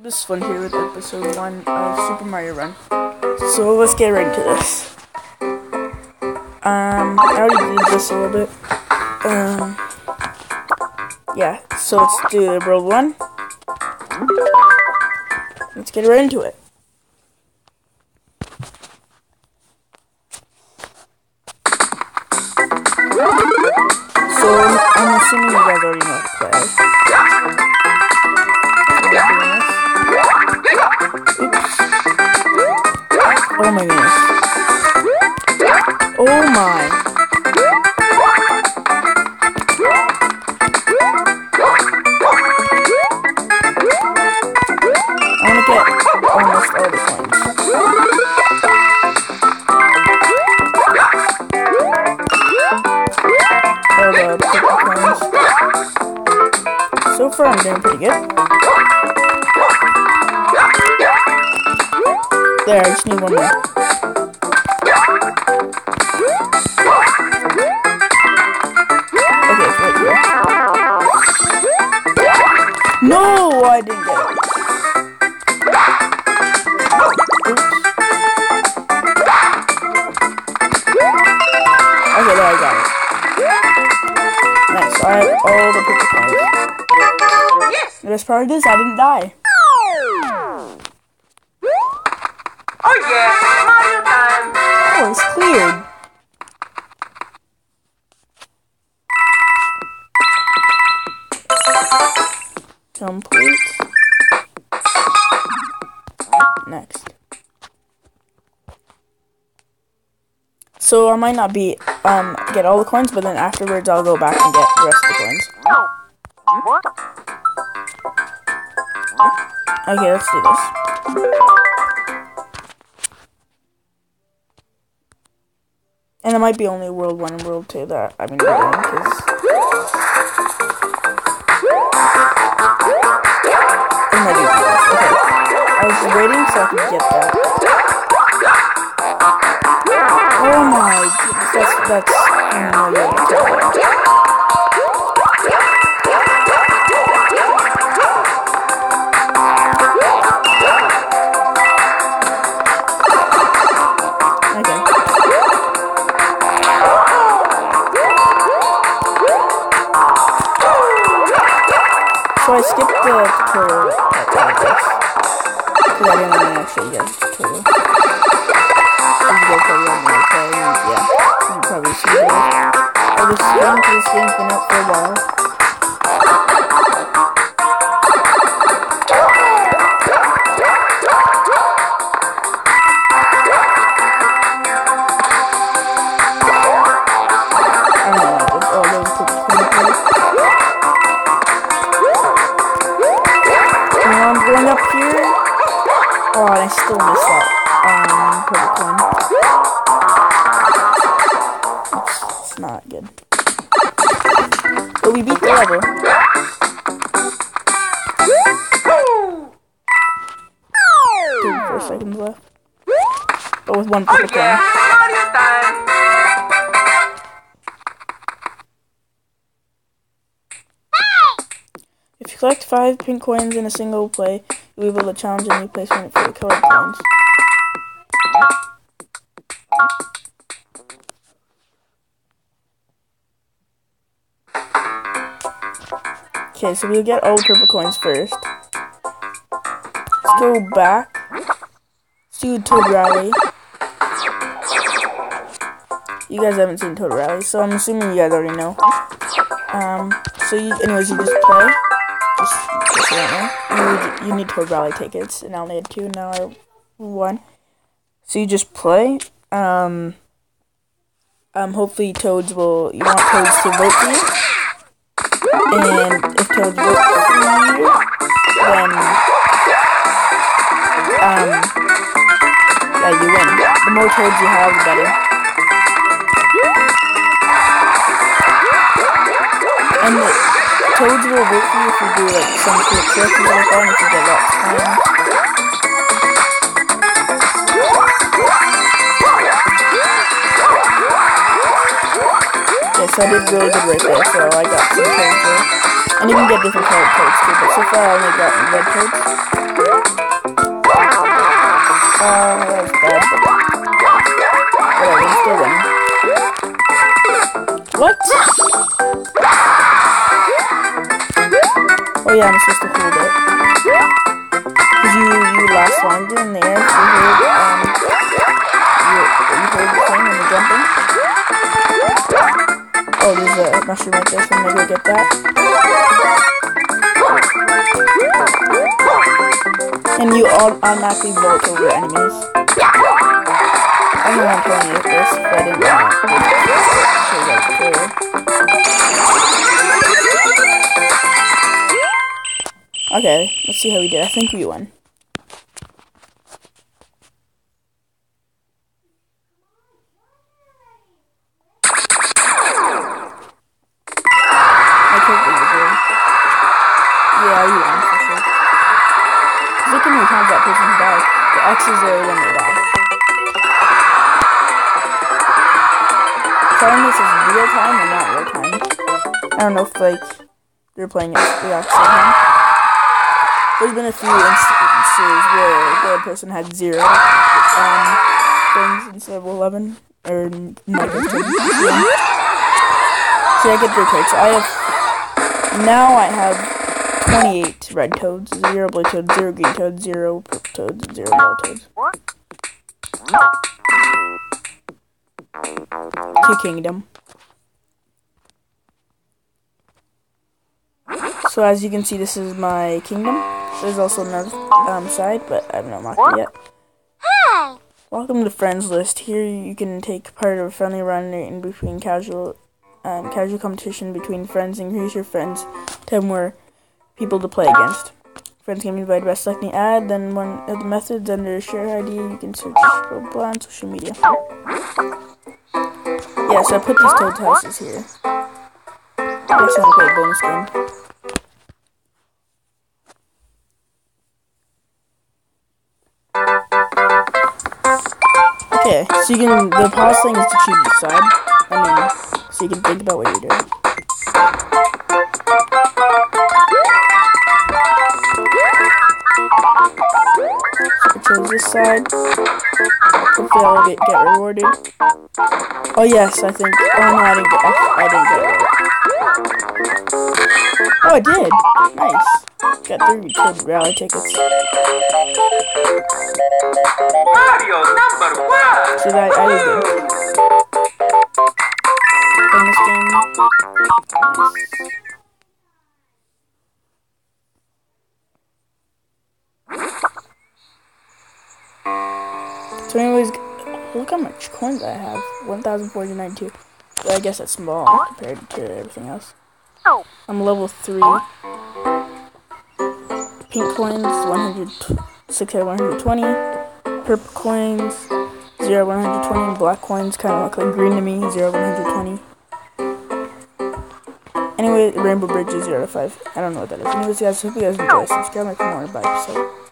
This is Flint here with episode 1 of Super Mario Run. So let's get right into this. Um, I already did this a little bit. Um, yeah, so let's do the world 1. Let's get right into it. So I'm assuming you guys already know how to play. My goodness. Oh my. I wanna get almost all the coins. There, I just need one more. Okay, right here. No, I didn't get it. Oops. Okay, there I got it. Nice, I have all the purple coins. Yes! The best part is I didn't die. Yeah, Mario time! Oh, it's cleared. Complete. Next. So I might not be um get all the coins, but then afterwards I'll go back and get the rest of the coins. Okay, let's do this. It might be only World 1 and World 2 that be both. Okay. I was waiting so I could get that. Oh my goodness, that's... that's... I skipped the tutorial. Because I didn't want to you guys the tutorial. You me to play, and yeah. You probably see. I going to this out for a while. Still missed that um, purple coin. It's, it's not good. But we beat the level. Thirty-four seconds left. But with one Oh yeah, coin. If you collect five pink coins in a single play, able to challenge a new placement for the colored coins. Okay, so we'll get all the purple coins first. Let's go back. Let's do Toad Rally. You guys haven't seen Toad Rally, so I'm assuming you guys already know. Um, so you, anyways, you just play. You need, you need Rally tickets, and I only had two, now I one. So you just play. Um, um, hopefully Toads will, you want Toads to vote for you. And if Toads vote for you, then, um, yeah, you win. The more Toads you have, the better. And the Toads will wait for you if you do like some cool trick and like, oh, I need to get that time. Yes, I did really good right there, so I got some toads there. And you can get different colored toads too, but so far I only got red toads. Oh, uh, that was bad. Whatever, I'm still winning. What? Yeah, I'm supposed to hold it. You, you last longer in the air you hold, um, you, you hold the thing when you're jumping. Oh, there's a mushroom right there, so I'm gonna go get that. And you all automatically vault over enemies. I don't I'm playing with this, but I didn't want to show that before. Okay, let's see how we did. I think we won. I don't know if like they're playing it the opposite time. There's been a few instances where the person had zero um, things instead of 11 or negative. Yeah. See, I get their traits. I have now I have 28 red toads, zero blue toads, zero green toads, zero purple toads, zero yellow toads. To kingdom. So as you can see, this is my kingdom. There's also another um, side, but I haven't unlocked it yet. Hi. Welcome to friends list. Here you can take part of a friendly run in between casual, um, casual competition between friends. Increase your friends to have more people to play against. Friends can be invited by selecting add. Then one of the methods under share ID, you can search blah, blah, on social media. Yeah, so I put these toad houses here. I just want to play a bonus game. Okay, so you can, the pause thing is to choose your side. I mean, so you can think about what you're doing. So I chose this side. Hopefully I'll get, get rewarded. Oh yes, I think, oh no, I didn't get, I, I didn't get it. Oh, I did! Nice. Got three good rally tickets. Mario number one. So that I did good. In this game. Nice. So anyways, look how much coins I have. 1,492. But I guess that's small compared to everything else. Oh. I'm level 3. Pink coins, 100, 6 out of 120. Purple coins, 0 120. Black coins kind of look like green to me, 0 120. Anyway, Rainbow Bridge is 0 to 5. I don't know what that is. Anyways, guys, hope you guys enjoy. Subscribe, for more. Bye. So.